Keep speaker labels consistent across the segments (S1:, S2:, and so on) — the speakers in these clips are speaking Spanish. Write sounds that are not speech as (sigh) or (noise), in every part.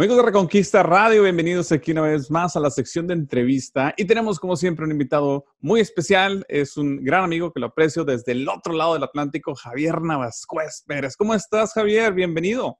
S1: Amigos de Reconquista Radio, bienvenidos aquí una vez más a la sección de entrevista. Y tenemos, como siempre, un invitado muy especial. Es un gran amigo que lo aprecio desde el otro lado del Atlántico, Javier Navascuez Pérez. ¿Cómo estás, Javier? Bienvenido.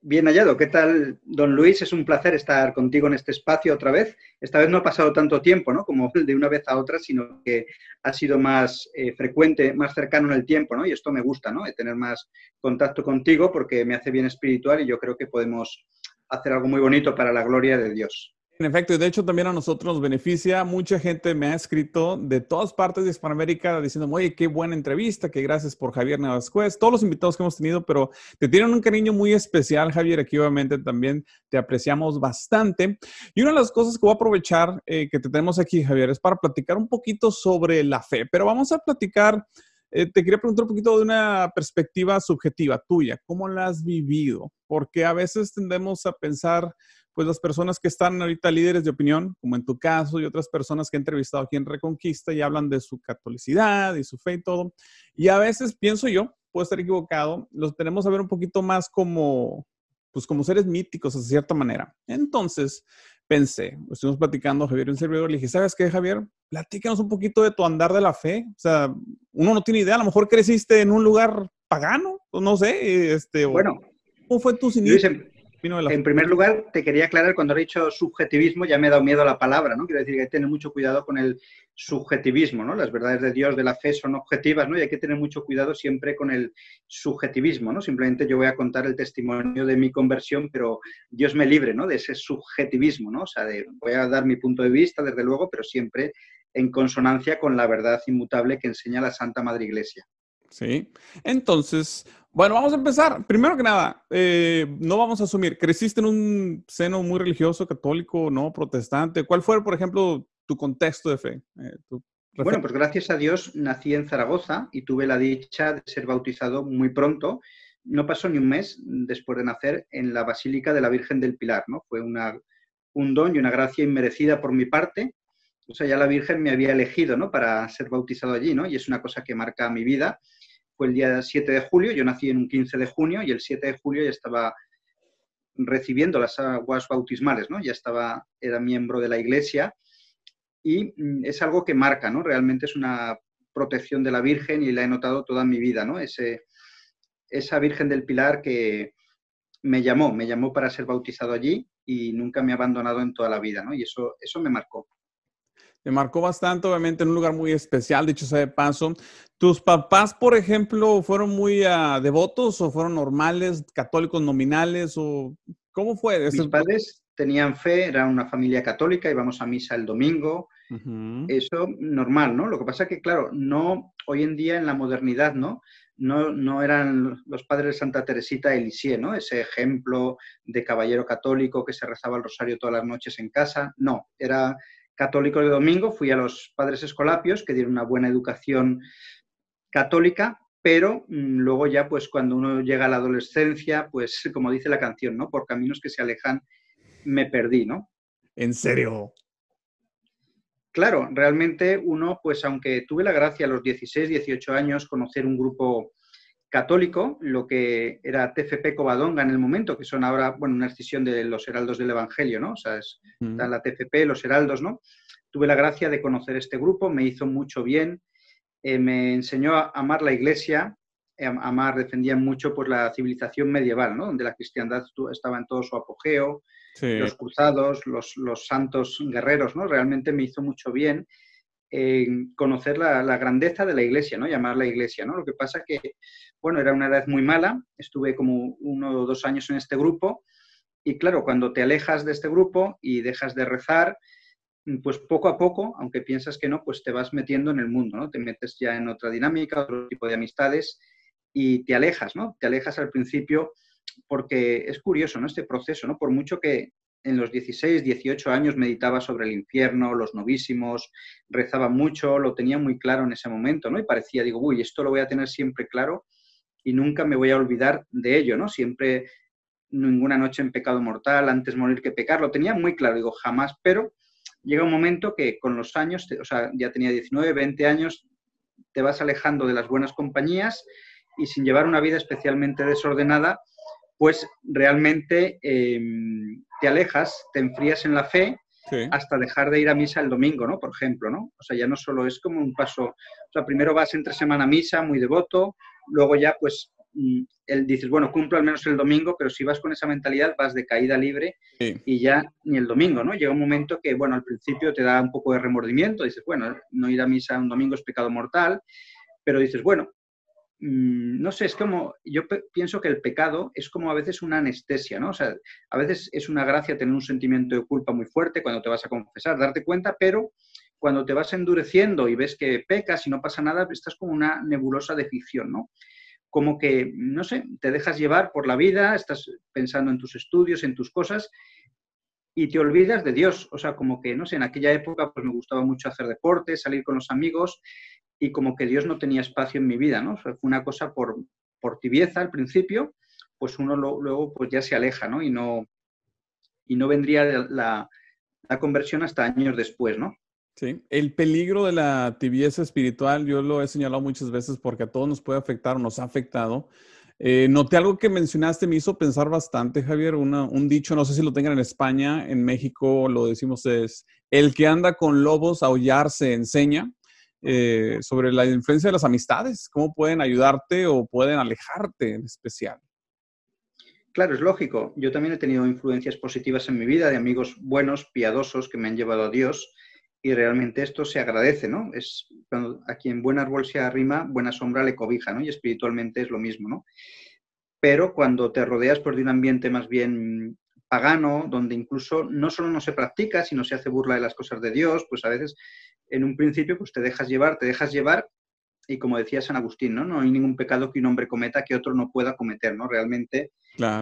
S2: Bien hallado. ¿Qué tal, don Luis? Es un placer estar contigo en este espacio otra vez. Esta vez no ha pasado tanto tiempo, ¿no? Como de una vez a otra, sino que ha sido más eh, frecuente, más cercano en el tiempo, ¿no? Y esto me gusta, ¿no? De tener más contacto contigo porque me hace bien espiritual y yo creo que podemos hacer algo muy bonito para la gloria de Dios.
S1: En efecto, y de hecho también a nosotros nos beneficia. Mucha gente me ha escrito de todas partes de Hispanoamérica diciendo, oye, qué buena entrevista, que gracias por Javier Navascuez, todos los invitados que hemos tenido, pero te tienen un cariño muy especial, Javier, aquí obviamente también te apreciamos bastante. Y una de las cosas que voy a aprovechar eh, que te tenemos aquí, Javier, es para platicar un poquito sobre la fe, pero vamos a platicar eh, te quería preguntar un poquito de una perspectiva subjetiva tuya. ¿Cómo la has vivido? Porque a veces tendemos a pensar, pues las personas que están ahorita líderes de opinión, como en tu caso, y otras personas que he entrevistado aquí en Reconquista y hablan de su catolicidad y su fe y todo. Y a veces pienso yo, puedo estar equivocado, los tenemos a ver un poquito más como, pues como seres míticos, de cierta manera. Entonces, pensé, estuvimos platicando Javier y un servidor, le dije, ¿sabes qué, Javier? Platícanos un poquito de tu andar de la fe. O sea, uno no tiene idea, a lo mejor creciste en un lugar pagano, no sé, este,
S2: bueno,
S1: ¿cómo fue tu
S2: inicios? En primer lugar, te quería aclarar, cuando he dicho subjetivismo, ya me he dado miedo a la palabra, ¿no? Quiero decir que hay que tener mucho cuidado con el subjetivismo, ¿no? Las verdades de Dios, de la fe, son objetivas, ¿no? Y hay que tener mucho cuidado siempre con el subjetivismo, ¿no? Simplemente yo voy a contar el testimonio de mi conversión, pero Dios me libre, ¿no? De ese subjetivismo, ¿no? O sea, voy a dar mi punto de vista, desde luego, pero siempre en consonancia con la verdad inmutable que enseña la Santa Madre Iglesia.
S1: Sí. Entonces, bueno, vamos a empezar. Primero que nada, eh, no vamos a asumir, ¿creciste en un seno muy religioso, católico, no, protestante? ¿Cuál fue, por ejemplo, tu contexto de fe? Eh,
S2: bueno, pues gracias a Dios nací en Zaragoza y tuve la dicha de ser bautizado muy pronto. No pasó ni un mes después de nacer en la Basílica de la Virgen del Pilar, ¿no? Fue una, un don y una gracia inmerecida por mi parte. O sea, ya la Virgen me había elegido, ¿no? Para ser bautizado allí, ¿no? Y es una cosa que marca mi vida fue el día 7 de julio, yo nací en un 15 de junio y el 7 de julio ya estaba recibiendo las aguas bautismales, ¿no? Ya estaba, era miembro de la iglesia y mm, es algo que marca, ¿no? Realmente es una protección de la Virgen y la he notado toda mi vida, ¿no? Esa Virgen del Pilar que me llamó, me llamó para ser bautizado allí y nunca me ha abandonado en toda la vida, ¿no? Y eso, eso me marcó.
S1: Me marcó bastante, obviamente, en un lugar muy especial, dicho sea de paso. ¿Tus papás, por ejemplo, fueron muy uh, devotos o fueron normales, católicos nominales? o ¿Cómo fue?
S2: Mis padres tenían fe, era una familia católica, íbamos a misa el domingo. Eso normal, ¿no? Lo que pasa es que, claro, no hoy en día en la modernidad, ¿no? No, no, eran los padres de Santa Teresita de Lisieux, ¿no? Ese ejemplo de caballero católico que se rezaba el rosario todas las noches en casa. No, era católico de domingo, fui a los padres escolapios que dieron una buena educación católica, pero mm, luego ya pues cuando uno llega a la adolescencia, pues como dice la canción, ¿no? Por caminos que se alejan me perdí, ¿no?
S1: ¿En serio?
S2: Claro, realmente uno, pues aunque tuve la gracia a los 16, 18 años conocer un grupo católico, lo que era TFP Covadonga en el momento, que son ahora, bueno, una escisión de los heraldos del Evangelio, ¿no? O sea, es, la TFP, los heraldos, ¿no? Tuve la gracia de conocer este grupo, me hizo mucho bien, eh, me enseñó a amar la iglesia, eh, a amar, defendía mucho pues, la civilización medieval, ¿no? Donde la cristiandad estaba en todo su apogeo, los cruzados, los, los santos guerreros, ¿no? Realmente me hizo mucho bien conocer la, grandeza de la iglesia, ¿no? Llamar la iglesia, ¿no? Lo que pasa que, bueno, era una edad muy mala, estuve como uno o dos años en este grupo y claro, cuando te alejas de este grupo y dejas de rezar, pues poco a poco, aunque piensas que no, pues te vas metiendo en el mundo, ¿no? Te metes ya en otra dinámica, otro tipo de amistades y te alejas, ¿no? Te alejas al principio porque es curioso, ¿no? Este proceso, ¿no? Por mucho que en los 16, 18 años meditaba sobre el infierno, los novísimos, rezaba mucho, lo tenía muy claro en ese momento, ¿no? Y parecía, digo, uy, esto lo voy a tener siempre claro y nunca me voy a olvidar de ello, ¿no? Siempre ninguna noche en pecado mortal, antes morir que pecar, lo tenía muy claro, digo, jamás, pero llega un momento que con los años, o sea, ya tenía 19, 20 años, te vas alejando de las buenas compañías y sin llevar una vida especialmente desordenada, pues realmente em, te alejas, te enfrías en la fe hasta dejar de ir a misa el domingo, ¿no? Por ejemplo, ¿no? O sea, ya no solo es como un paso, o sea, primero vas entre semana a misa, muy devoto, luego ya pues mm, él dices, bueno, cumplo al menos el domingo, pero si vas con esa mentalidad vas de caída libre y ya ni el domingo, ¿no? Llega un momento que, bueno, al principio te da un poco de remordimiento, dices, bueno, no ir a misa un domingo es pecado mortal, pero dices, bueno, no sé, es como, yo pienso que el pecado es como a veces una anestesia, ¿no? O sea, a veces es una gracia tener un sentimiento de culpa muy fuerte cuando te vas a confesar, darte cuenta, pero cuando te vas endureciendo y ves que pecas y no pasa nada, estás como una nebulosa de ficción, ¿no? Como que, no sé, te dejas llevar por la vida, estás pensando en tus estudios, en tus cosas, y te olvidas de Dios. O sea, como que, no sé, en aquella época pues me gustaba mucho hacer deporte, salir con los amigos y como que Dios no tenía espacio en mi vida, ¿no? fue una cosa por, por tibieza al principio, pues uno luego pues ya se aleja, ¿no? Y no, y no vendría la, la conversión hasta años después, ¿no?
S1: Sí, el peligro de la tibieza espiritual, yo lo he señalado muchas veces porque a todos nos puede afectar o nos ha afectado. Eh, noté algo que mencionaste, me hizo pensar bastante, Javier, un dicho, no sé si lo tengan en España, en México lo decimos es, el que anda con lobos a aullar se enseña. Eh, sobre la influencia de las amistades, cómo pueden ayudarte o pueden alejarte en especial.
S2: Claro, es lógico. Yo también he tenido influencias positivas en mi vida de amigos buenos, piadosos, que me han llevado a Dios y realmente esto se agradece, ¿no? Es cuando a quien buen árbol se arrima, buena sombra le cobija, ¿no? Y espiritualmente es lo mismo, ¿no? Pero cuando te rodeas por de un ambiente más bien pagano, donde incluso no solo no se practica, sino se hace burla de las cosas de Dios, pues a veces en un principio pues te dejas llevar, te dejas llevar y como decía San Agustín, ¿no? No hay ningún pecado que un hombre cometa que otro no pueda cometer, ¿no? Realmente,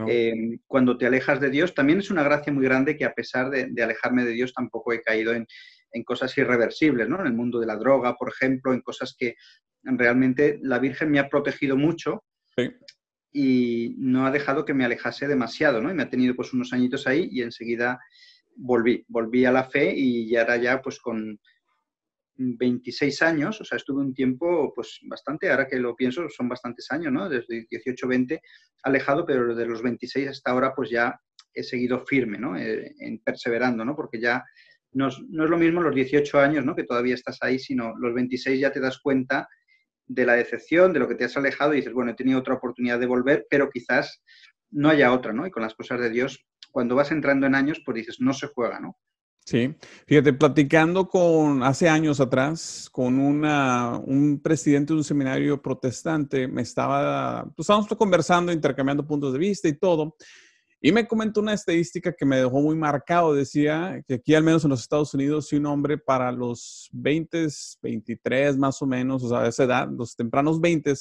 S2: eh, cuando te alejas de Dios, también es una gracia muy grande que a pesar de, alejarme de Dios tampoco he caído en, cosas irreversibles, ¿no? En el mundo de la droga, por ejemplo, en cosas que realmente la Virgen me ha protegido mucho y no ha dejado que me alejase demasiado, ¿no? Y me ha tenido pues unos añitos ahí y enseguida volví, volví a la fe y ahora ya pues con 26 años, o sea, estuve un tiempo, pues bastante, ahora que lo pienso, son bastantes años, ¿no? Desde 18, 20, alejado, pero desde los 26 hasta ahora, pues ya he seguido firme, ¿no? Eh, en perseverando, ¿no? Porque ya no es, no es, lo mismo los 18 años, ¿no? Que todavía estás ahí, sino los 26 ya te das cuenta de la decepción, de lo que te has alejado y dices, bueno, he tenido otra oportunidad de volver, pero quizás no haya otra, ¿no? Y con las cosas de Dios, cuando vas entrando en años, pues dices, no se juega, ¿no?
S1: Sí, fíjate, platicando con hace años atrás con una, un presidente de un seminario protestante, me estaba, pues estábamos conversando, intercambiando puntos de vista y todo, y me comentó una estadística que me dejó muy marcado. Decía que aquí, al menos en los Estados Unidos, si un hombre para los 20, 23 más o menos, o sea, esa edad, los tempranos 20,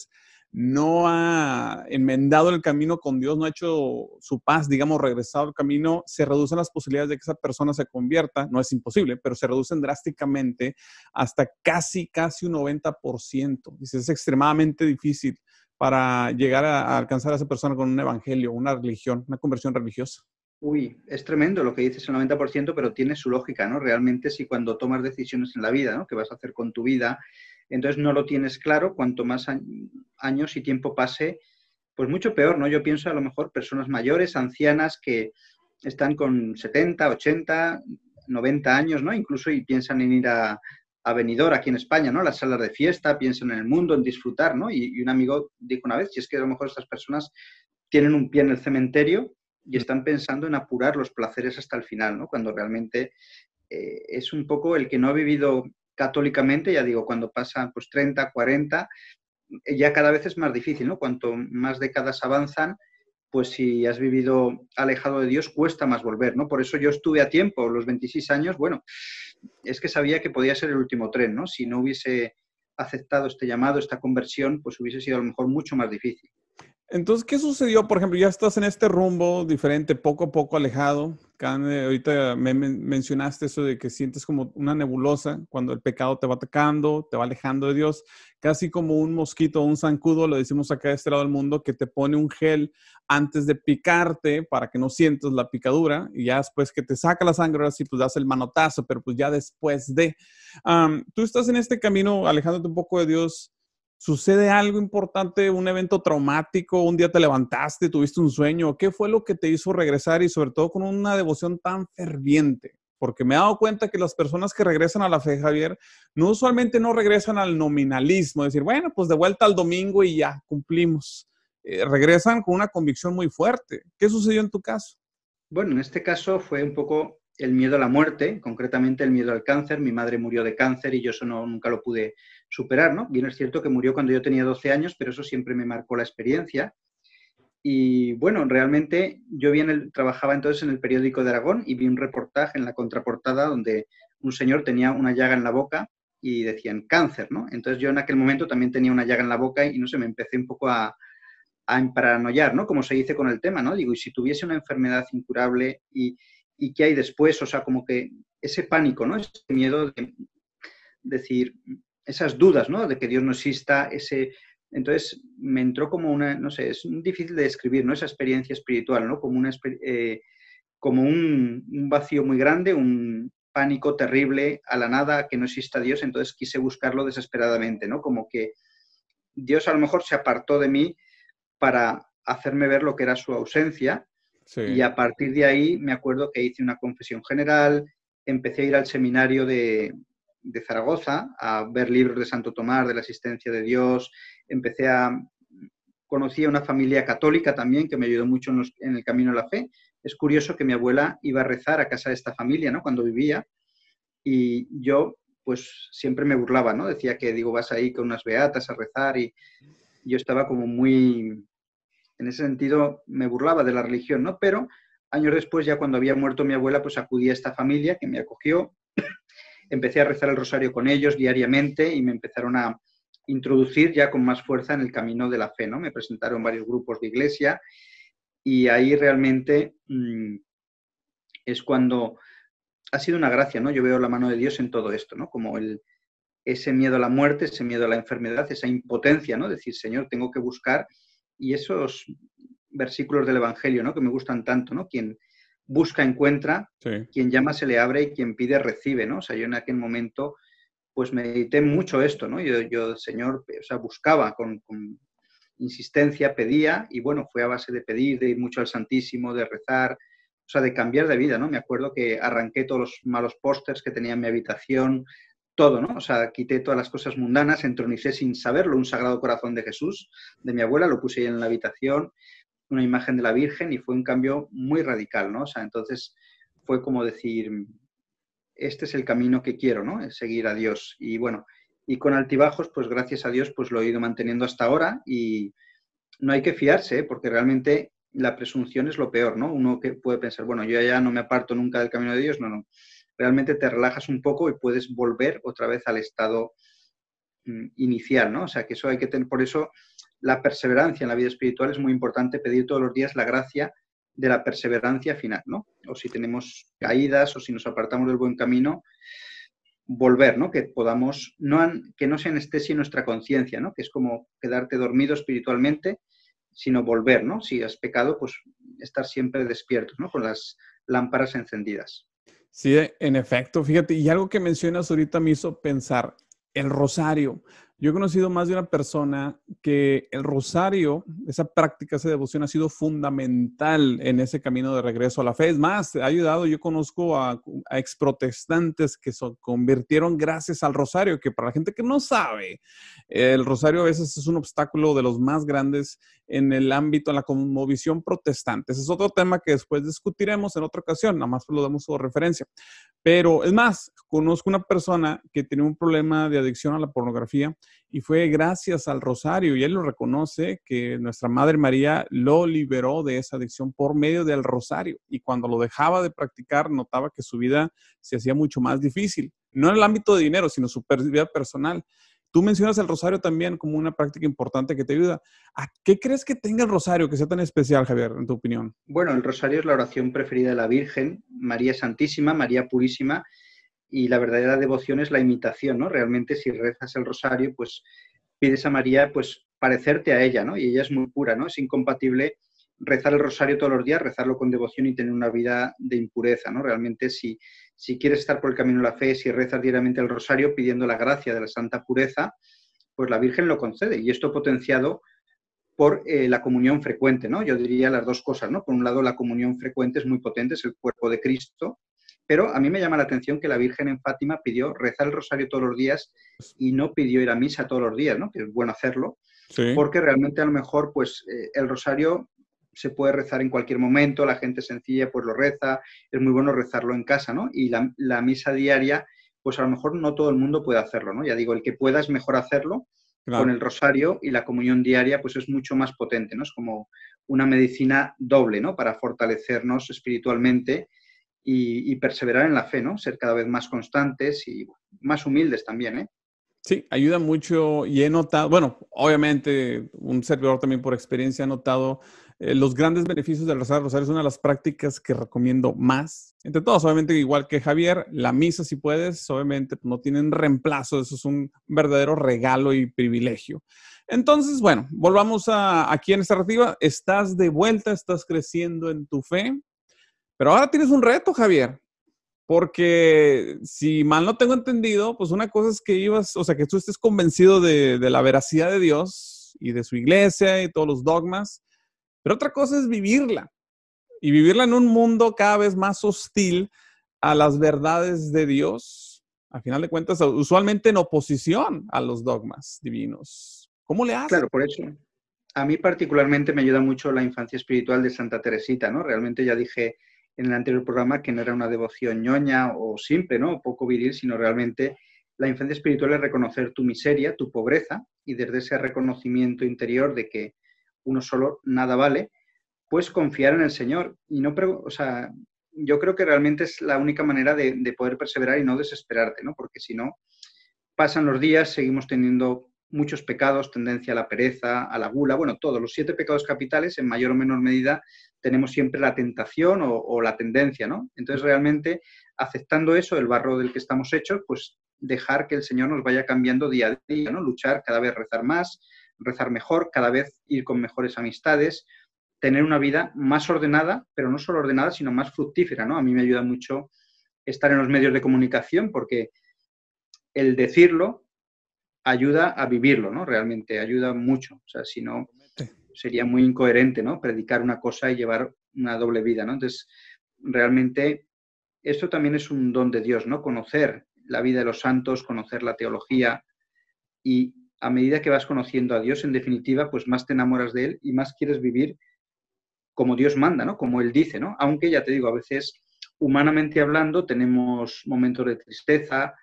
S1: no ha enmendado el camino con Dios, no ha hecho su paz, digamos, regresado al camino, se reducen las posibilidades de que esa persona se convierta, no es imposible, pero se reducen drásticamente hasta casi, casi un 90%. Dice, es extremadamente difícil para llegar a, alcanzar a esa persona con un evangelio, una religión, una conversión religiosa.
S2: Uy, es tremendo lo que dices, el 90%, pero tiene su lógica, ¿no? Realmente si cuando tomas decisiones en la vida, ¿no? ¿Qué vas a hacer con tu vida? entonces no lo tienes claro, cuanto más años y tiempo pase, pues mucho peor, ¿no? Yo pienso a lo mejor personas mayores, ancianas que están con 70, 80, 90 años, ¿no? Incluso y piensan en ir a, a Benidorm aquí en España, ¿no? Las salas de fiesta, piensan en el mundo, en disfrutar, ¿no? Y, y, un amigo dijo una vez, si es que a lo mejor estas personas tienen un pie en el cementerio y están pensando en apurar los placeres hasta el final, ¿no? Cuando realmente eh, es un poco el que no ha vivido católicamente, ya digo, cuando pasan pues 30, 40, ya cada vez es más difícil, ¿no? Cuanto más décadas avanzan, pues si has vivido alejado de Dios, cuesta más volver, ¿no? Por eso yo estuve a tiempo, los 26 años, bueno, es que sabía que podía ser el último tren, ¿no? Si no hubiese aceptado este llamado, esta conversión, pues hubiese sido a lo mejor mucho más difícil.
S1: Entonces, ¿qué sucedió? Por ejemplo, ya estás en este rumbo diferente, poco a poco alejado. ahorita me, mencionaste eso de que sientes como una nebulosa cuando el pecado te va atacando, te va alejando de Dios, casi como un mosquito un zancudo, lo decimos acá de este lado del mundo, que te pone un gel antes de picarte para que no sientas la picadura y ya después que te saca la sangre, ahora sí, pues das el manotazo, pero pues ya después de... tú estás en este camino alejándote un poco de Dios sucede algo importante, un evento traumático, un día te levantaste, tuviste un sueño, ¿qué fue lo que te hizo regresar y sobre todo con una devoción tan ferviente? Porque me he dado cuenta que las personas que regresan a la fe, Javier, no usualmente no regresan al nominalismo, decir, bueno, pues de vuelta al domingo y ya cumplimos. Eh, regresan con una convicción muy fuerte. ¿Qué sucedió en tu caso?
S2: Bueno, en este caso fue un poco el miedo a la muerte, concretamente el miedo al cáncer. Mi madre murió de cáncer y yo eso nunca lo pude superar, ¿no? Bien es cierto que murió cuando yo tenía 12 años, pero eso siempre me marcó la experiencia. Y bueno, realmente yo vi trabajaba entonces en el periódico de Aragón y vi un reportaje en la contraportada donde un señor tenía una llaga en la boca y decían cáncer, ¿no? Entonces yo en aquel momento también tenía una llaga en la boca y no sé, me empecé un poco a, a paranoiar, ¿no? Como se dice con el tema, ¿no? Digo, y si tuviese una enfermedad incurable y, y qué hay después, o sea, como que ese pánico, ¿no? Ese miedo de decir, esas dudas, ¿no? De que Dios no exista, ese... Entonces me entró como una, no sé, es difícil de describir, ¿no? Esa experiencia espiritual, ¿no? Como, una, eh, como un, un, vacío muy grande, un pánico terrible a la nada, que no exista Dios, entonces quise buscarlo desesperadamente, ¿no? Como que Dios a lo mejor se apartó de mí para hacerme ver lo que era su ausencia. Y a partir de ahí me acuerdo que hice una confesión general, empecé a ir al seminario de, de Zaragoza a ver libros de Santo Tomás, de la asistencia de Dios, empecé a... Conocí a una familia católica también que me ayudó mucho en, el camino a la fe. Es curioso que mi abuela iba a rezar a casa de esta familia, ¿no? Cuando vivía. Y yo, pues, siempre me burlaba, ¿no? Decía que, digo, vas ahí con unas beatas a rezar y yo estaba como muy... En ese sentido, me burlaba de la religión, ¿no? Pero años después, ya cuando había muerto mi abuela, pues acudí a esta familia que me acogió empecé a rezar el rosario con ellos diariamente y me empezaron a introducir ya con más fuerza en el camino de la fe, ¿no? Me presentaron varios grupos de iglesia y ahí realmente mm, es cuando ha sido una gracia, ¿no? Yo veo la mano de Dios en todo esto, ¿no? Como el, ese miedo a la muerte, ese miedo a la enfermedad, esa impotencia, ¿no? Decir, Señor, tengo que buscar y esos versículos del Evangelio, ¿no? Que me gustan tanto, ¿no? Quien, busca, encuentra, quien llama se le abre y quien pide recibe, ¿no? O sea, yo en aquel momento pues medité mucho esto, ¿no? Yo, yo Señor, o sea, buscaba con, insistencia, pedía y bueno, fue a base de pedir, de ir mucho al Santísimo, de rezar, o sea, de cambiar de vida, ¿no? Me acuerdo que arranqué todos los malos pósters que tenía en mi habitación, todo, ¿no? O sea, quité todas las cosas mundanas, entronicé sin saberlo un Sagrado Corazón de Jesús, de mi abuela, lo puse ahí en la habitación una imagen de la Virgen y fue un cambio muy radical, ¿no? O sea, entonces fue como decir, este es el camino que quiero, ¿no? Es seguir a Dios. Y bueno, y con altibajos, pues gracias a Dios, pues lo he ido manteniendo hasta ahora y no hay que fiarse, ¿eh? porque realmente la presunción es lo peor, ¿no? Uno que puede pensar, bueno, yo ya no me aparto nunca del camino de Dios, no, no. Realmente te relajas un poco y puedes volver otra vez al estado mm, inicial, ¿no? O sea, que eso hay que tener, por eso la perseverancia en la vida espiritual es muy importante, pedir todos los días la gracia de la perseverancia final, ¿no? O si tenemos caídas o si nos apartamos del buen camino, volver, ¿no? Que podamos, no que no se anestesie nuestra conciencia, ¿no? Que es como quedarte dormido espiritualmente, sino volver, ¿no? Si has pecado, pues estar siempre despiertos, ¿no? Con las lámparas encendidas.
S1: Sí, en efecto, fíjate, y algo que mencionas ahorita me hizo pensar, el rosario. Yo he conocido más de una persona que el rosario, esa práctica, esa devoción ha sido fundamental en ese camino de regreso a la fe. Es más, ha ayudado, yo conozco a, a exprotestantes que se convirtieron gracias al rosario, que para la gente que no sabe, el rosario a veces es un obstáculo de los más grandes en el ámbito, en la conmovisión protestante. Ese es otro tema que después discutiremos en otra ocasión, nada más lo damos como referencia. Pero es más, conozco una persona que tenía un problema de adicción a la pornografía y fue gracias al rosario y él lo reconoce que nuestra Madre María lo liberó de esa adicción por medio del rosario y cuando lo dejaba de practicar notaba que su vida se hacía mucho más difícil, no en el ámbito de dinero, sino su vida personal. Tú mencionas el rosario también como una práctica importante que te ayuda. ¿A qué crees que tenga el rosario que sea tan especial, Javier, en tu opinión?
S2: Bueno, el rosario es la oración preferida de la Virgen, María Santísima, María Purísima, y la verdadera devoción es la imitación, ¿no? Realmente si rezas el rosario, pues pides a María, pues parecerte a ella, ¿no? Y ella es muy pura, ¿no? Es incompatible rezar el rosario todos los días, rezarlo con devoción y tener una vida de impureza, ¿no? Realmente si, si quieres estar por el camino de la fe, si rezas diariamente el rosario pidiendo la gracia de la santa pureza, pues la Virgen lo concede. Y esto potenciado por eh, la comunión frecuente, ¿no? Yo diría las dos cosas, ¿no? Por un lado, la comunión frecuente es muy potente, es el cuerpo de Cristo, pero a mí me llama la atención que la Virgen en Fátima pidió rezar el rosario todos los días y no pidió ir a misa todos los días, ¿no? Que es bueno hacerlo, porque realmente a lo mejor, pues, eh, el rosario se puede rezar en cualquier momento, la gente sencilla pues lo reza, es muy bueno rezarlo en casa, ¿no? Y la, la misa diaria, pues a lo mejor no todo el mundo puede hacerlo, ¿no? Ya digo, el que pueda es mejor hacerlo, con el rosario y la comunión diaria, pues es mucho más potente, ¿no? Es como una medicina doble, ¿no? Para fortalecernos espiritualmente y, perseverar en la fe, ¿no? Ser cada vez más constantes y más humildes también, ¿eh?
S1: Sí, ayuda mucho y he notado, bueno, obviamente un servidor también por experiencia ha notado eh, los grandes beneficios del Rosario Rosario es una de las prácticas que recomiendo más. Entre todos, obviamente, igual que Javier, la misa, si puedes, obviamente no tienen reemplazo. Eso es un verdadero regalo y privilegio. Entonces, bueno, volvamos a, aquí en esta narrativa. Estás de vuelta, estás creciendo en tu fe, pero ahora tienes un reto, Javier. Porque si mal no tengo entendido, pues una cosa es que ibas, o sea, que tú estés convencido de la veracidad de Dios y de su iglesia y todos los dogmas, pero otra cosa es vivirla y vivirla en un mundo cada vez más hostil a las verdades de Dios, a final de cuentas, usualmente en oposición a los dogmas divinos. ¿Cómo le haces?
S2: Claro, por eso. A mí particularmente me ayuda mucho la infancia espiritual de Santa Teresita, ¿no? Realmente ya dije en el anterior programa que no era una devoción ñoña o simple, ¿no? poco viril, sino realmente la infancia espiritual es reconocer tu miseria, tu pobreza, y desde ese reconocimiento interior de que uno solo nada vale, pues confiar en el Señor. Y no, o sea, yo creo que realmente es la única manera de, poder perseverar y no desesperarte, ¿no? Porque si no, pasan los días, seguimos teniendo muchos pecados, tendencia a la pereza, a la gula, bueno, todos los siete pecados capitales, en mayor o menor medida, tenemos siempre la tentación o, o, la tendencia, ¿no? Entonces, realmente, aceptando eso, el barro del que estamos hechos, pues dejar que el Señor nos vaya cambiando día a día, ¿no? Luchar cada vez rezar más, rezar mejor, cada vez ir con mejores amistades, tener una vida más ordenada, pero no solo ordenada, sino más fructífera, ¿no? A mí me ayuda mucho estar en los medios de comunicación porque el decirlo ayuda a vivirlo, ¿no? Realmente ayuda mucho. O sea, si no, sería muy incoherente, ¿no? Predicar una cosa y llevar una doble vida, ¿no? Entonces, realmente esto también es un don de Dios, ¿no? Conocer la vida de los santos, conocer la teología y a medida que vas conociendo a Dios, en definitiva, pues más te enamoras de Él y más quieres vivir como Dios manda, ¿no? Como Él dice, ¿no? Aunque ya te digo, a veces, humanamente hablando, tenemos momentos de tristeza,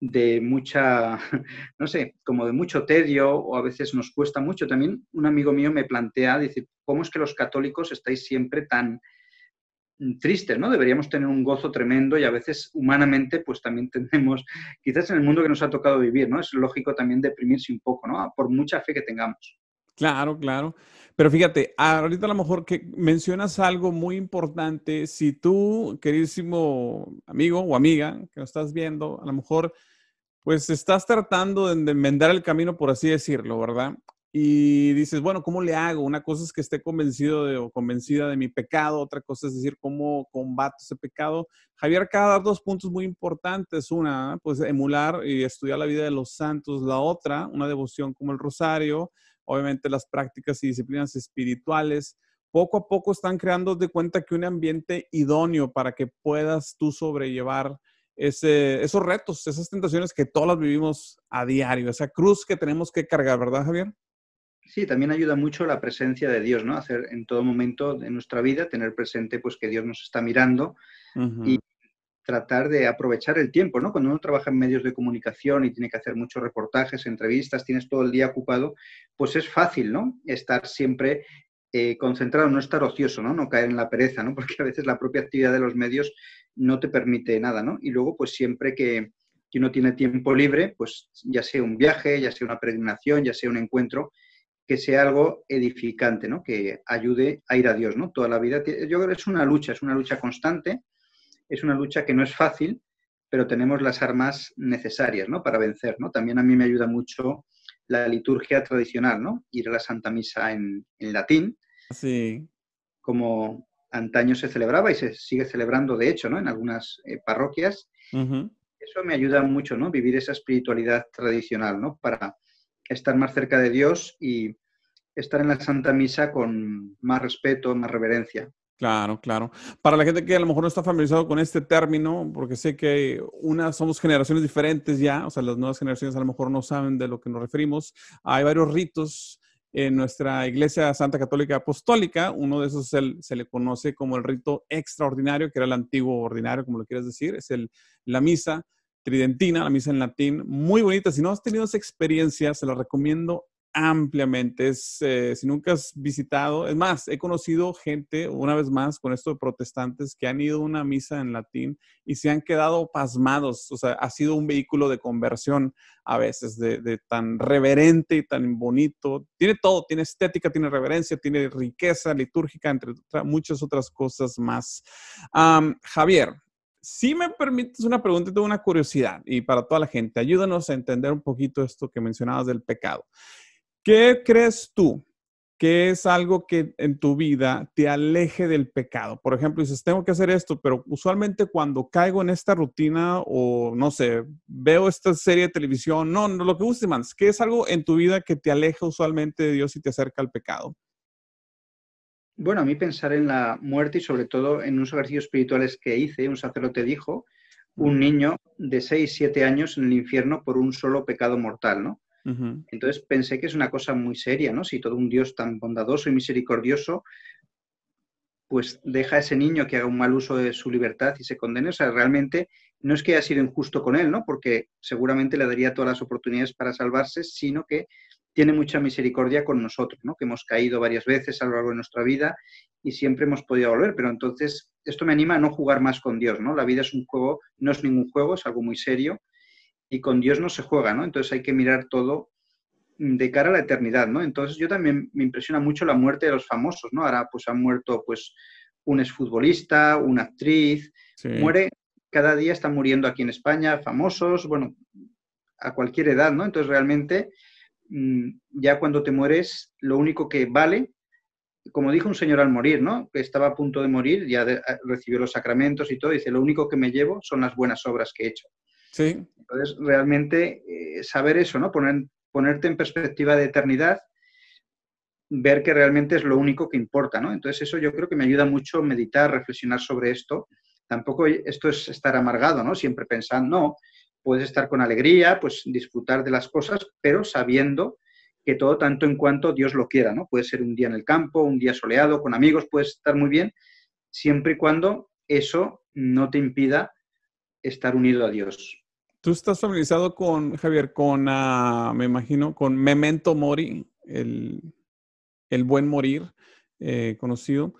S2: de mucha, (laughs) no sé, como de mucho tedio, o a veces nos cuesta mucho. También un amigo mío me plantea, dice, ¿cómo es que los católicos estáis siempre tan tristes, ¿no? Deberíamos tener un gozo tremendo y a veces humanamente pues también (laughs) tenemos, quizás en el mundo que nos ha tocado vivir, ¿no? Es lógico también deprimirse un poco, ¿no? Por mucha fe que tengamos.
S1: Claro, claro. Pero fíjate, ahorita a lo mejor que mencionas algo muy importante, si tú, queridísimo amigo o amiga que lo estás viendo, a lo mejor pues estás tratando de enmendar el camino, por así decirlo, ¿verdad? Y dices, bueno, ¿cómo le hago? Una cosa es que esté convencido de, o convencida de mi pecado, otra cosa es decir, ¿cómo combato ese pecado? Javier acaba de dar dos puntos muy importantes. Una, pues emular y estudiar la vida de los santos. La otra, una devoción como el rosario, obviamente las prácticas y disciplinas espirituales. Poco a poco están creando de cuenta que un ambiente idóneo para que puedas tú sobrellevar ese, esos retos, esas tentaciones que todas vivimos a diario, esa cruz que tenemos que cargar, ¿verdad, Javier?
S2: Sí, también ayuda mucho la presencia de Dios, ¿no? Hacer en todo momento de nuestra vida, tener presente pues que Dios nos está mirando y tratar de aprovechar el tiempo, ¿no? Cuando uno trabaja en medios de comunicación y tiene que hacer muchos reportajes, entrevistas, tienes todo el día ocupado, pues es fácil, ¿no? Estar siempre eh, concentrado, no estar ocioso, ¿no? No caer en la pereza, ¿no? (laughs) Porque a veces la propia actividad de los medios no te permite nada, ¿no? Y luego, pues siempre que, que uno tiene tiempo libre, pues ya sea un viaje, ya sea una peregrinación, ya sea un encuentro, que sea algo edificante, ¿no? Que ayude a ir a Dios, ¿no? Toda la vida. Yo creo que es una lucha, es una lucha constante, es una lucha que no es fácil, pero tenemos las armas necesarias, ¿no? Para vencer, ¿no? También a mí me ayuda mucho la liturgia tradicional, ¿no? Ir a la Santa Misa en, latín.
S1: Sí.
S2: Como antaño se celebraba y se sigue celebrando, de hecho, ¿no? En algunas eh, parroquias. Eso me ayuda mucho, ¿no? Vivir esa espiritualidad tradicional, ¿no? Para estar más cerca de Dios y estar en la Santa Misa con más respeto, más reverencia.
S1: Claro, claro. Para la gente que a lo mejor no está familiarizado con este término, porque sé que una somos generaciones diferentes ya, o sea, las nuevas generaciones a lo mejor no saben de lo que nos referimos. Hay varios ritos en nuestra Iglesia Santa Católica Apostólica. Uno de esos se le conoce como el rito extraordinario, que era el antiguo ordinario, como lo quieras decir. Es el, la misa tridentina, la misa en latín, muy bonita. Si no has tenido esa experiencia, se la recomiendo ampliamente. Eh, si nunca has visitado, es más, he conocido gente, una vez más, con esto de protestantes que han ido a una misa en latín y se han quedado pasmados. O sea, ha sido un vehículo de conversión a veces, de, tan reverente y tan bonito. Tiene todo, tiene estética, tiene reverencia, tiene riqueza litúrgica, entre muchas otras cosas más. Javier, si me permites una pregunta, tengo una curiosidad y para toda la gente, ayúdanos a entender un poquito esto que mencionabas del pecado. ¿Qué crees tú que es algo que en tu vida te aleje del pecado? Por ejemplo, dices, tengo que hacer esto, pero usualmente cuando caigo en esta rutina o no sé, veo esta serie de televisión, no, no lo que guste más, ¿qué es algo en tu vida que te aleja usualmente de Dios y te acerca al pecado?
S2: Bueno, a mí pensar en la muerte y sobre todo en unos ejercicios espirituales que hice, un sacerdote dijo, un niño de 6, 7 años en el infierno por un solo pecado mortal, ¿no? Entonces pensé que es una cosa muy seria, ¿no? Si todo un Dios tan bondadoso y misericordioso, pues deja a ese niño que haga un mal uso de su libertad y se condene. O sea, realmente no es que haya sido injusto con él, ¿no? Porque seguramente le daría todas las oportunidades para salvarse, sino que tiene mucha misericordia con nosotros, ¿no? Que hemos caído varias veces a lo largo de nuestra vida y siempre hemos podido volver. Pero entonces, esto me anima a no jugar más con Dios, ¿no? La vida es un juego, no es ningún juego, es algo muy serio y con Dios no se juega, ¿no? Entonces hay que mirar todo de cara a la eternidad, ¿no? Entonces yo también me impresiona mucho la muerte de los famosos, ¿no? Ahora pues han muerto pues un exfutbolista, una actriz, muere, cada día están muriendo aquí en España famosos, bueno, a cualquier edad, ¿no? Entonces realmente ya cuando te mueres, lo único que vale, como dijo un señor al morir, ¿no? Que estaba a punto de morir, ya recibió los sacramentos y todo, dice, lo único que me llevo son las buenas obras que he hecho.
S1: Sí.
S2: Entonces, realmente eh, saber eso, ¿no? Poner, ponerte en perspectiva de eternidad, ver que realmente es lo único que importa, ¿no? Entonces, eso yo creo que me ayuda mucho meditar, reflexionar sobre esto. Tampoco esto es estar amargado, ¿no? Siempre pensando, no, puedes estar con alegría, pues disfrutar de las cosas, pero sabiendo que todo tanto en cuanto Dios lo quiera, ¿no? Puede ser un día en el campo, un día soleado, con amigos, puedes estar muy bien, siempre y cuando eso no te impida estar unido a Dios.
S1: Tú estás familiarizado con, Javier, con, ah, me imagino, con Memento Mori, el, buen morir eh, conocido.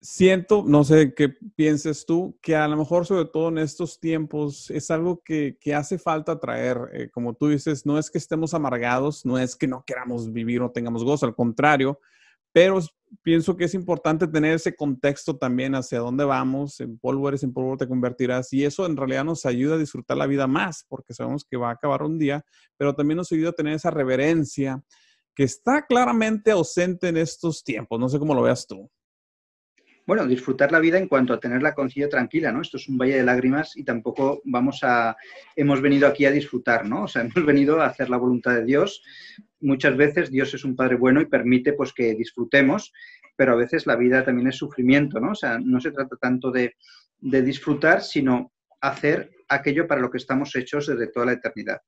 S1: Siento, no sé qué pienses tú, que a lo mejor sobre todo en estos tiempos es algo que, hace falta traer. Eh, como tú dices, no es que estemos amargados, no es que no queramos vivir o tengamos gozo, al contrario, pero pienso que es importante tener ese contexto también hacia dónde vamos, en polvo eres, en polvo te convertirás, y eso en realidad nos ayuda a disfrutar la vida más, porque sabemos que va a acabar un día, pero también nos ayuda a tener esa reverencia que está claramente ausente en estos tiempos. No sé cómo lo veas tú.
S2: Bueno, disfrutar la vida en cuanto a tener la conciencia tranquila, ¿no? Esto es un valle de lágrimas y tampoco vamos a, hemos venido aquí a disfrutar, ¿no? O sea, (laughs) hemos venido a hacer la voluntad de Dios. Muchas veces Dios es un Padre bueno y permite pues que disfrutemos, pero a veces la vida también es sufrimiento, ¿no? O sea, no se trata tanto de, disfrutar, sino hacer aquello para lo que estamos hechos desde toda la eternidad.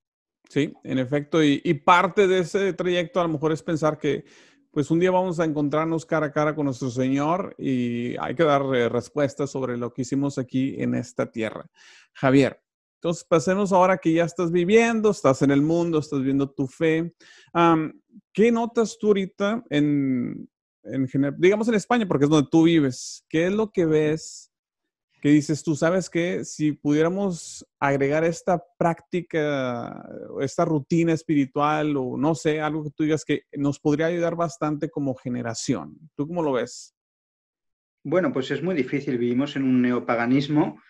S1: Sí, en efecto, y, parte de ese trayecto a lo mejor es pensar que pues un día vamos a encontrarnos cara a cara con nuestro Señor y hay que dar eh, respuestas sobre lo que hicimos aquí en esta tierra. Javier, entonces pasemos ahora que ya estás viviendo, estás en el mundo, estás viendo tu fe. ¿Qué notas tú ahorita en, en general, digamos en España, porque es donde tú vives? ¿Qué es lo que ves que dices tú, sabes que si pudiéramos agregar esta práctica, esta rutina espiritual o no sé, algo que tú digas que nos podría ayudar bastante como generación. ¿Tú cómo lo ves?
S2: Bueno, pues es muy difícil. Vivimos en un neopaganismo.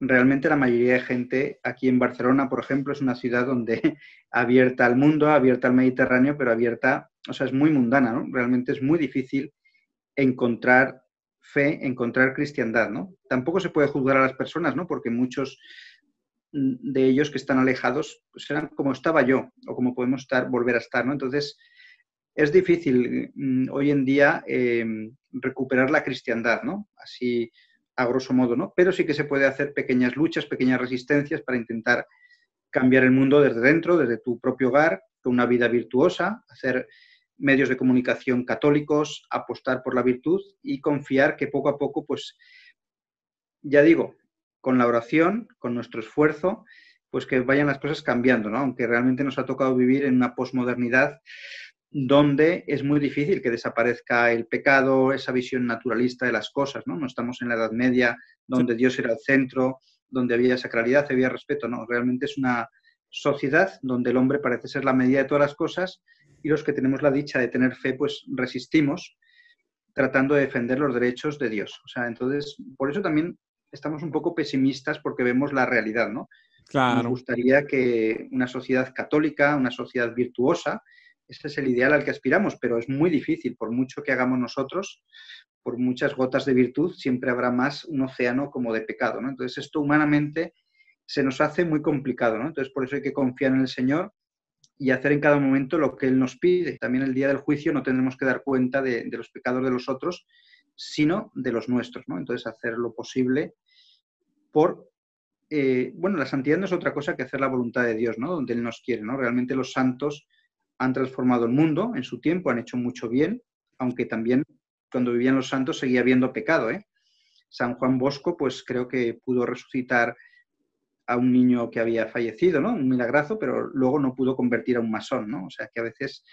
S2: Realmente la mayoría de gente aquí en Barcelona, por ejemplo, es una ciudad donde (laughs) abierta al mundo, abierta al Mediterráneo, pero abierta, o sea, es muy mundana, ¿no? Realmente es muy difícil encontrar fe, encontrar cristiandad, ¿no? Tampoco se puede juzgar a las personas, ¿no? Porque muchos de ellos que están alejados pues serán como estaba yo o como podemos estar, volver a estar, ¿no? Entonces, es difícil mm, hoy en día em, recuperar la cristiandad, ¿no? Así a grosso modo, ¿no? Pero sí que se puede hacer pequeñas luchas, pequeñas resistencias para intentar cambiar el mundo desde dentro, desde tu propio hogar, con una vida virtuosa, hacer medios de comunicación católicos, apostar por la virtud y confiar que poco a poco, pues, ya digo, con la oración, con nuestro esfuerzo, pues que vayan las cosas cambiando, ¿no? Aunque realmente nos ha tocado vivir en una posmodernidad donde es muy difícil que desaparezca el pecado, esa visión naturalista de las cosas, ¿no? No estamos en la Edad Media, donde Dios era el centro, donde había sacralidad, había respeto, no, realmente es una sociedad donde el hombre parece ser la medida de todas las cosas y los que tenemos la dicha de tener fe, pues resistimos tratando de defender los derechos de Dios. O sea, entonces, por eso también estamos un poco pesimistas porque vemos la realidad, ¿no? Claro. Nos gustaría que una sociedad católica, una sociedad virtuosa, ese es el ideal al que aspiramos, pero es muy difícil, por mucho que hagamos nosotros, por muchas gotas de virtud, siempre habrá más un océano como de pecado, ¿no? Entonces esto humanamente se nos hace muy complicado, ¿no? Entonces por eso hay que confiar en el Señor y hacer en cada momento lo que Él nos pide. También el día del juicio no tendremos que dar cuenta de, los pecados de los otros, sino de los nuestros, ¿no? Entonces hacer lo posible por... Eh, bueno, la santidad no es otra cosa que hacer la voluntad de Dios, ¿no? Donde Él nos quiere, ¿no? Realmente los santos han transformado el mundo en su tiempo, han hecho mucho bien, aunque también cuando vivían los santos seguía habiendo pecado. ¿eh? San Juan Bosco, pues creo que pudo resucitar a un niño que había fallecido, ¿no? Un milagrazo, pero luego no pudo convertir a un masón, ¿no? O sea que a veces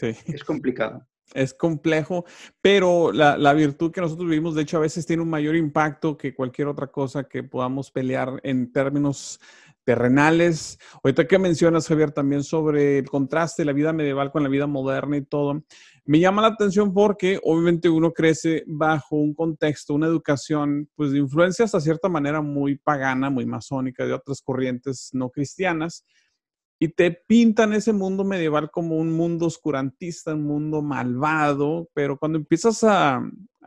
S2: es complicado.
S1: Es complejo, pero la, la, virtud que nosotros vivimos, de hecho, a veces tiene un mayor impacto que cualquier otra cosa que podamos pelear en términos terrenales. Ahorita que mencionas, Javier, también sobre el contraste de la vida medieval con la vida moderna y todo, me llama la atención porque obviamente uno crece bajo un contexto, una educación, pues de influencia hasta cierta manera muy pagana, muy masónica, de otras corrientes no cristianas y te pintan ese mundo medieval como un mundo oscurantista, un mundo malvado, pero cuando empiezas a,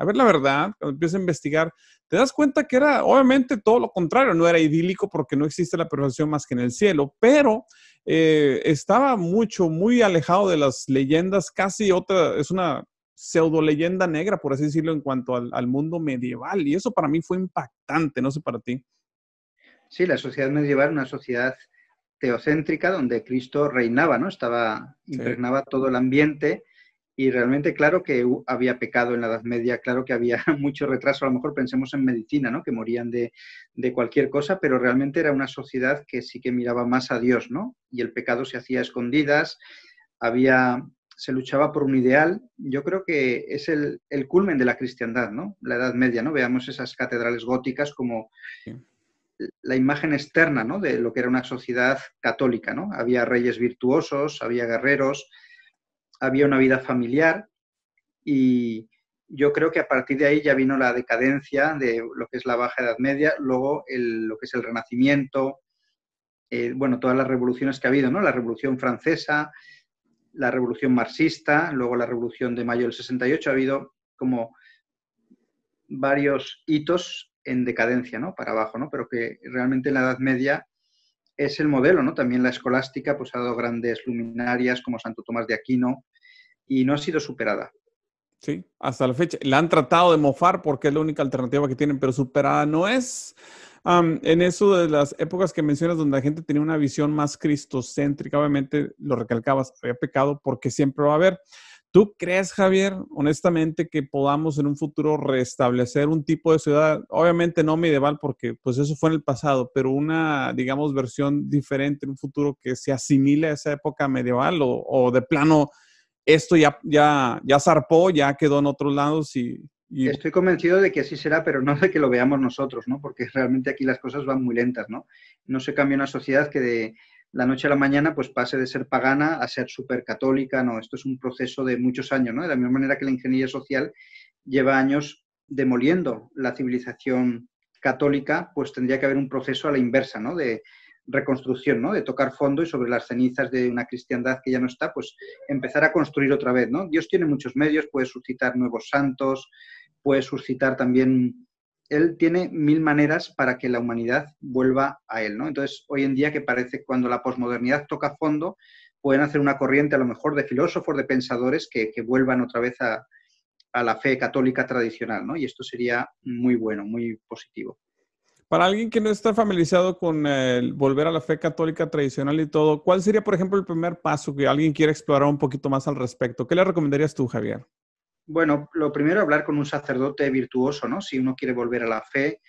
S1: ver la verdad, cuando empiezas a investigar, te das cuenta que era obviamente todo lo contrario, no era idílico porque no existe la perfección más que en el cielo, pero eh, estaba mucho, muy alejado de las leyendas, casi otra, es una pseudo leyenda negra, por así decirlo, en cuanto al, al mundo medieval, y eso para mí fue impactante, no sé para ti.
S2: Sí, la sociedad medieval, una sociedad teocéntrica donde Cristo reinaba, ¿no? Estaba, impregnaba todo el ambiente y realmente claro que había pecado en la Edad Media, claro que había (laughs) mucho retraso, a lo mejor pensemos en medicina, ¿no? Que morían de, de, cualquier cosa, pero realmente era una sociedad que sí que miraba más a Dios, ¿no? Y el pecado se hacía a escondidas, había, se luchaba por un ideal. Yo creo que es el, el culmen de la cristiandad, ¿no? La Edad Media, ¿no? Veamos esas catedrales góticas como la imagen externa ¿no? de lo que era una sociedad católica. ¿no? Había reyes virtuosos, había guerreros, había una vida familiar y yo creo que a partir de ahí ya vino la decadencia de lo que es la Baja Edad Media, luego lo que es el Renacimiento, eh, bueno, todas las revoluciones que ha habido, ¿no? La Revolución Francesa, la Revolución Marxista, luego la Revolución de Mayo del 68, ha habido como varios hitos en decadencia, ¿no? Para abajo, ¿no? Pero que realmente en la Edad Media es el modelo, ¿no? También la escolástica pues, ha dado grandes luminarias como Santo Tomás de Aquino y no ha sido superada.
S1: Sí, hasta la fecha. La han tratado de mofar porque es la única alternativa que tienen, pero superada no es. en eso de las épocas que mencionas donde la gente tenía una visión más cristocéntrica, obviamente lo recalcabas, había pecado porque siempre va a haber. ¿Tú crees, Javier, honestamente, que podamos en un futuro restablecer un tipo de ciudad, obviamente no medieval, porque pues eso fue en el pasado, pero una, digamos, versión diferente en un futuro que se asimile a esa época medieval o, de plano esto ya, ya, ya zarpó, ya quedó en otros lados y,
S2: y... Estoy convencido de que así será, pero no de que lo veamos nosotros, ¿no? Porque realmente aquí las cosas van muy lentas, ¿no? No se cambia una sociedad que de la noche a la mañana pues pase de ser pagana a ser súper católica, no, esto es un proceso de muchos años, ¿no? De la misma manera que la ingeniería social lleva años demoliendo la civilización católica, pues tendría que haber un proceso a la inversa, ¿no? De reconstrucción, ¿no? De tocar fondo y sobre las cenizas de una cristiandad que ya no está, pues empezar a construir otra vez, ¿no? Dios tiene muchos medios, puede suscitar nuevos santos, puede suscitar también él tiene mil maneras para que la humanidad vuelva a él, ¿no? Entonces, hoy en día que parece cuando la posmodernidad toca fondo, pueden hacer una corriente a lo mejor de filósofos, de pensadores que, vuelvan otra vez a, la fe católica tradicional, ¿no? Y esto sería muy bueno, muy positivo.
S1: Para alguien que no está familiarizado con el volver a la fe católica tradicional y todo, ¿cuál sería, por ejemplo, el primer paso que alguien quiera explorar un poquito más al respecto? ¿Qué le recomendarías tú, Javier?
S2: Bueno, lo primero, hablar con un sacerdote virtuoso, ¿no? Si uno quiere volver a la fe,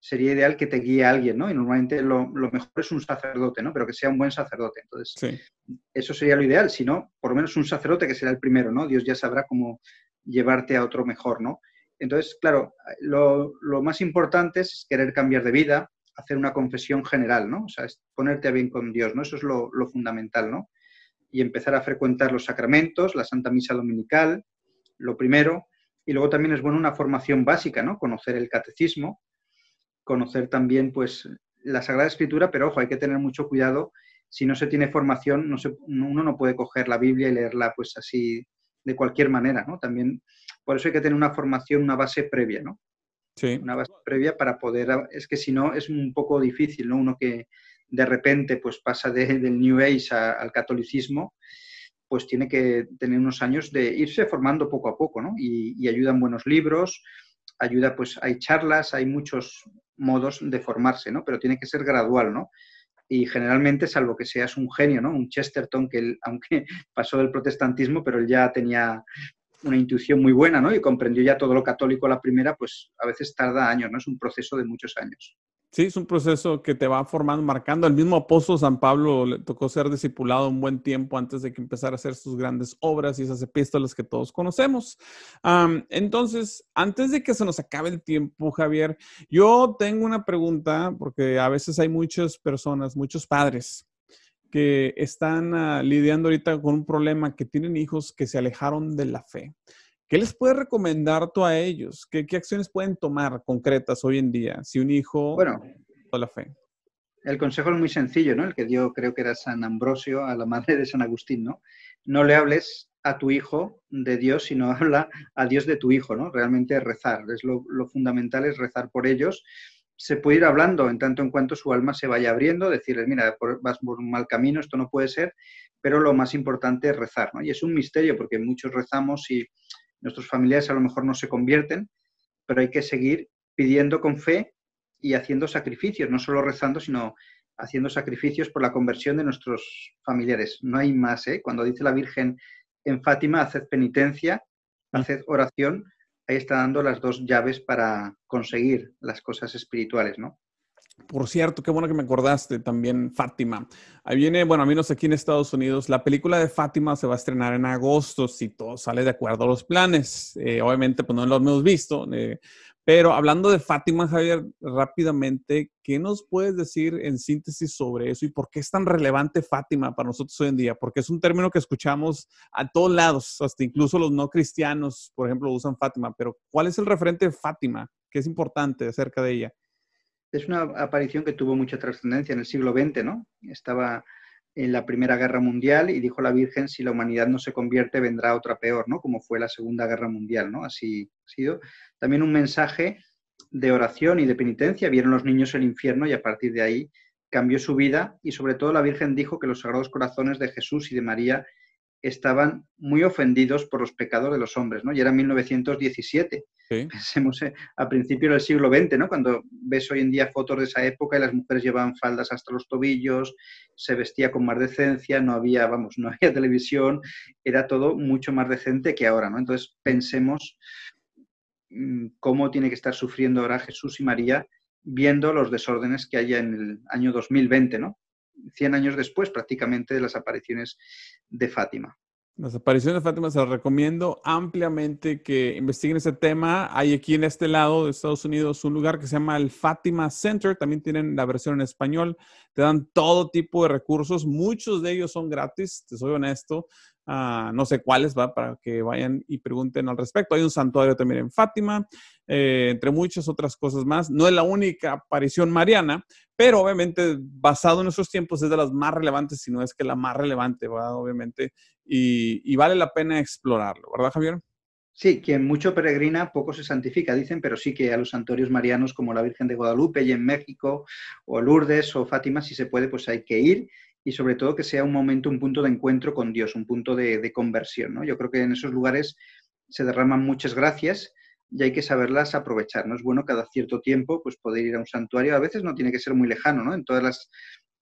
S2: sería ideal que te guíe alguien, ¿no? Y normalmente lo, mejor es un sacerdote, ¿no? Pero que sea un buen sacerdote. Entonces, eso sería lo ideal. Si no, por lo menos un sacerdote que será el primero, ¿no? Dios ya sabrá cómo llevarte a otro mejor, ¿no? Entonces, claro, lo, más importante es querer cambiar de vida, hacer una confesión general, ¿no? O sea, es ponerte a bien con Dios, ¿no? Eso es lo, lo fundamental, ¿no? Y empezar a frecuentar los sacramentos, la Santa Misa Dominical, lo primero, y luego también es bueno una formación básica, ¿no? Conocer el catecismo, conocer también, pues, la Sagrada Escritura, pero ojo, hay que tener mucho cuidado. Si no se tiene formación, no uno no puede coger la Biblia y leerla, pues, así de cualquier manera, ¿no? También, por eso hay que tener una formación, una base previa, ¿no?
S1: Sí.
S2: Una base previa para poder, es que si no, es un poco difícil, ¿no? Uno que de repente, pues, pasa del New Age al catolicismo, pues tiene que tener unos años de irse formando poco a poco, ¿no? Y, ayudan buenos libros, ayuda, pues hay charlas, hay muchos modos de formarse, ¿no? Pero tiene que ser gradual, ¿no? Y generalmente, salvo que seas un genio, ¿no? Un Chesterton que, él, (laughs) aunque pasó del protestantismo, pero él ya tenía una intuición muy buena, ¿no? Y comprendió ya todo lo católico a la primera, pues a veces tarda años, ¿no? Es un proceso de muchos años.
S1: Sí, es un proceso que te va formando, marcando. El mismo apóstol San Pablo le tocó ser discipulado un buen tiempo antes de que empezara a hacer sus grandes obras y esas epístolas que todos conocemos. entonces, antes de que se nos acabe el tiempo, Javier, yo tengo una pregunta, porque a veces hay muchas personas, muchos padres que están ah, lidiando ahorita con un problema, que tienen hijos que se alejaron de la fe. ¿Qué les puedes recomendar tú a ellos? ¿Qué, acciones pueden tomar concretas hoy en día si un hijo
S2: bueno,
S1: la fe?
S2: El consejo es muy sencillo, ¿no? El que dio, creo que era San Ambrosio, a la madre de San Agustín, ¿no? No le hables a tu hijo de Dios, sino (laughs) habla a Dios de tu hijo, ¿no? Realmente rezar. Es lo, fundamental es rezar por ellos. Se puede ir hablando en tanto en cuanto su alma se vaya abriendo, decirles, mira, vas por un mal camino, esto no puede ser, pero lo más importante es rezar, ¿no? Y es un misterio porque muchos rezamos y nuestros familiares a lo mejor no se convierten, pero hay que seguir pidiendo con fe y haciendo sacrificios, no solo rezando, sino haciendo sacrificios por la conversión de nuestros familiares. No hay más, ¿eh? Cuando dice la Virgen en Fátima, haced penitencia, mm. haced oración, ahí está dando las dos llaves para conseguir las cosas espirituales, ¿no?
S1: Por cierto, qué bueno que me acordaste también, Fátima. Ahí viene, bueno, a menos aquí en Estados Unidos, la película de Fátima se va a estrenar en agosto, si todo sale de acuerdo a los planes. Eh, obviamente, pues no lo hemos visto. Eh, pero hablando de Fátima, Javier, rápidamente, ¿qué nos puedes decir en síntesis sobre eso y por qué es tan relevante Fátima para nosotros hoy en día? Porque es un término que escuchamos a todos lados, hasta incluso los no cristianos, por ejemplo, usan Fátima. Pero ¿cuál es el referente de Fátima? ¿Qué es importante acerca de ella?
S2: Es una aparición que tuvo mucha trascendencia en el siglo XX, ¿no? Estaba en la Primera Guerra Mundial y dijo la Virgen, si la humanidad no se convierte, vendrá otra peor, ¿no? Como fue la Segunda Guerra Mundial, ¿no? Así ha sido. También un mensaje de oración y de penitencia. Vieron los niños el infierno y a partir de ahí cambió su vida y sobre todo la Virgen dijo que los sagrados corazones de Jesús y de María estaban muy ofendidos por los pecados de los hombres, ¿no? Y era 1917. (laughs) Pensemos eh, a principios del siglo XX, ¿no? Cuando ves hoy en día fotos de esa época y las mujeres llevaban faldas hasta los tobillos, se vestía con más decencia, no había, vamos, no (laughs) había televisión, era todo mucho más decente que ahora, ¿no? Entonces pensemos mm, cómo tiene que estar sufriendo ahora Jesús y María viendo los desórdenes que haya en el año 2020, ¿no? 100 años después prácticamente de las apariciones de Fátima.
S1: Las apariciones de Fátima se las recomiendo ampliamente que investiguen ese tema. Hay aquí en este lado de Estados Unidos un lugar que se llama el Fátima Center. También tienen la versión en español. Te dan todo tipo de recursos. Muchos de ellos son gratis, te soy honesto. Ah, no sé cuáles, va, para que vayan y pregunten al respecto. Hay un santuario también en Fátima, eh, entre muchas otras cosas más. No es la única aparición mariana, pero obviamente basado en nuestros tiempos es de las más relevantes, si no es que la más relevante, ¿va? obviamente, y, vale la pena explorarlo, ¿verdad, Javier?
S2: Sí, quien mucho peregrina, poco se santifica, dicen, pero sí que a los santuarios marianos como la Virgen de Guadalupe y en México, o Lourdes o Fátima, si se puede, pues hay que ir y sobre todo que sea un momento, un punto de encuentro con Dios, un punto de, conversión. ¿no? Yo creo que en esos lugares se derraman muchas gracias y hay que saberlas aprovechar. No es bueno cada cierto tiempo pues poder ir a un santuario. A veces no tiene que ser muy lejano, ¿no? En todas las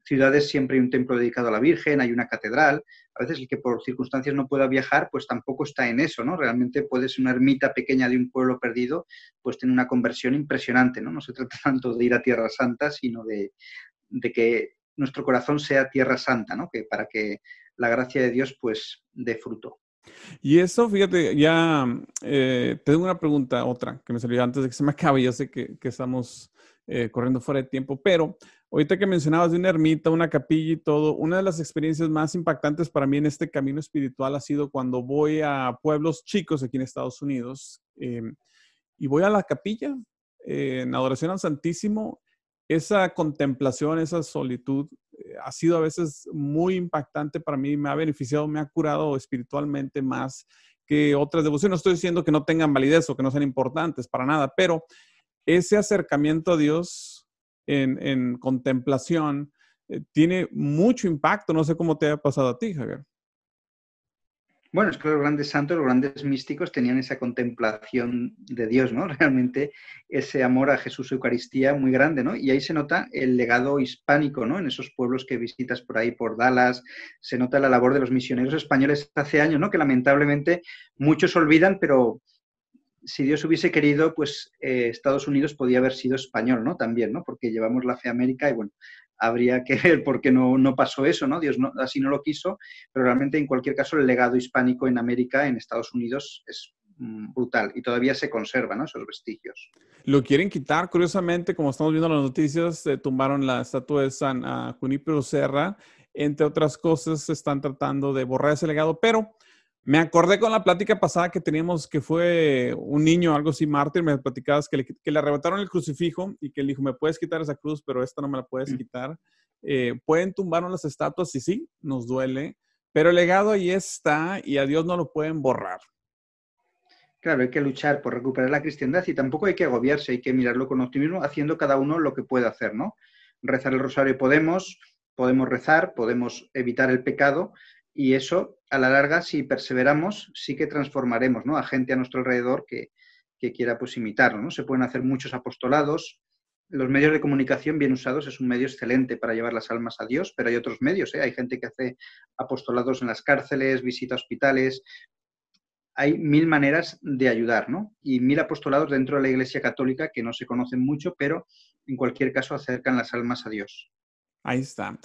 S2: ciudades siempre hay un templo dedicado a la Virgen, hay una catedral. A veces el que por circunstancias no pueda viajar, pues tampoco está en eso, ¿no? Realmente puede ser una ermita pequeña de un pueblo perdido, pues tiene una conversión impresionante, ¿no? No se trata (laughs) tanto de ir a Tierra Santa, sino de, que nuestro corazón sea Tierra Santa, ¿no? Que para que la gracia de Dios, pues, dé fruto.
S1: Y eso, fíjate, ya eh, tengo una pregunta, otra, que me salió antes de que se me acabe. Ya sé que, que estamos eh, corriendo fuera de tiempo, pero ahorita que mencionabas de una ermita, una capilla y todo, una de las experiencias más impactantes para mí en este camino espiritual ha sido cuando voy a pueblos chicos aquí en Estados Unidos eh, y voy a la capilla en adoración al Santísimo. Esa contemplación, esa solitud ha sido a veces muy impactante para mí, me ha beneficiado, me ha curado espiritualmente más que otras devociones. No estoy diciendo que no tengan validez o que no sean importantes, para nada, pero ese acercamiento a Dios en, contemplación eh, tiene mucho impacto. No sé cómo te ha pasado a ti, Javier.
S2: Bueno, es que los grandes santos, los grandes místicos tenían esa contemplación de Dios, ¿no? (laughs) Realmente ese amor a Jesús Eucaristía muy grande, ¿no? Y ahí se nota el legado hispánico, ¿no? En esos pueblos que visitas por ahí, por Dallas, se nota la labor de los misioneros españoles hace años, ¿no? Que lamentablemente muchos olvidan, pero si Dios hubiese querido, pues eh, Estados Unidos podía haber sido español, ¿no? También, ¿no? Porque llevamos la fe a América y bueno, habría que ver por qué no, no pasó eso, ¿no? Dios no, así no lo quiso, pero realmente en cualquier caso el legado hispánico en América, en Estados Unidos, es mm, brutal y todavía se conservan ¿no? esos vestigios.
S1: Lo quieren quitar, curiosamente, como estamos viendo en las noticias, tumbaron la estatua de San uh, Serra, entre otras cosas, están tratando de borrar ese legado, pero me acordé con la plática pasada que teníamos que fue un niño, algo así, mártir, me platicabas que le, que le arrebataron el crucifijo y que él dijo, me puedes quitar esa cruz, pero esta no me la puedes mm. quitar. Eh, pueden tumbarnos las estatuas y sí, nos duele, pero el legado ahí está y a Dios no lo pueden borrar.
S2: Claro, hay que luchar por recuperar la cristiandad y tampoco hay que agobiarse, hay que mirarlo con optimismo, haciendo cada uno lo que puede hacer, ¿no? Rezar el rosario podemos, podemos rezar, podemos evitar el pecado, y eso, a la larga, si perseveramos, sí que transformaremos ¿no? a gente a nuestro alrededor que, quiera pues. ¿no? Se pueden hacer muchos apostolados. Los medios de comunicación bien usados es un medio excelente para llevar las almas a Dios, pero hay otros medios. ¿eh? Hay gente que hace apostolados en las cárceles, visita hospitales. Hay mil maneras de ayudar, ¿no? Y mil apostolados dentro de la Iglesia Católica que no se conocen mucho, pero en cualquier caso acercan las almas a Dios.
S1: Ahí está.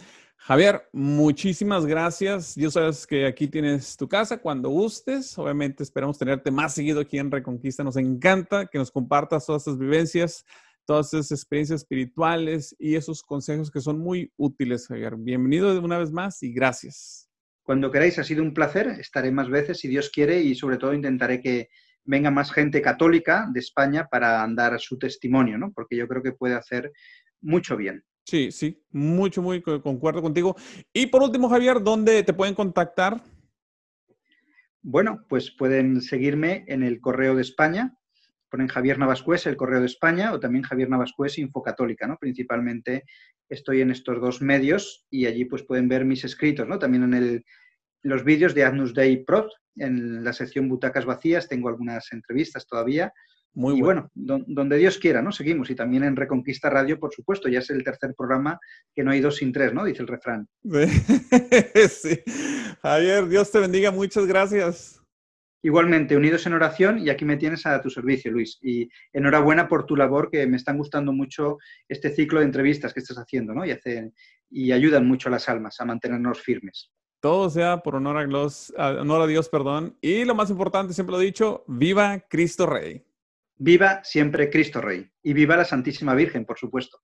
S1: Javier, muchísimas gracias. Yo sabes que aquí tienes tu casa cuando gustes. Obviamente esperamos tenerte más seguido aquí en Reconquista. Nos encanta que nos compartas todas estas vivencias, todas esas experiencias espirituales y esos consejos que son muy útiles, Javier. Bienvenido una vez más y gracias.
S2: Cuando queráis, ha sido un placer. Estaré más veces si Dios quiere y sobre todo intentaré que venga más gente católica de España para dar su testimonio, ¿no? Porque yo creo que puede hacer mucho bien.
S1: Sí, sí, mucho, muy concuerdo contigo. Y por último, Javier, ¿dónde te pueden contactar?
S2: Bueno, pues pueden seguirme en el correo de España, ponen Javier Navascués, el correo de España, o también Javier Navascués, Infocatólica, ¿no? Principalmente estoy en estos dos medios y allí pues pueden ver mis escritos, ¿no? También en el, los vídeos de Agnus Dei Pro, en la sección Butacas Vacías, tengo algunas entrevistas todavía, muy y bueno, donde Dios quiera, ¿no? Seguimos. Y también en Reconquista Radio, por supuesto, ya es el tercer programa que no hay dos sin tres, ¿no? Dice el refrán. (laughs)
S1: sí. Javier, Dios te bendiga. Muchas gracias.
S2: Igualmente, unidos en oración y aquí me tienes a tu servicio, Luis. Y enhorabuena por tu labor, que me están gustando mucho este ciclo de entrevistas que estás haciendo, ¿no? Y, hacen, y ayudan mucho a las almas a mantenernos firmes.
S1: Todo sea por honor a, Dios, honor a Dios, perdón. Y lo más importante, siempre lo he dicho, viva Cristo Rey.
S2: Viva siempre Cristo Rey y viva la Santísima Virgen, por supuesto.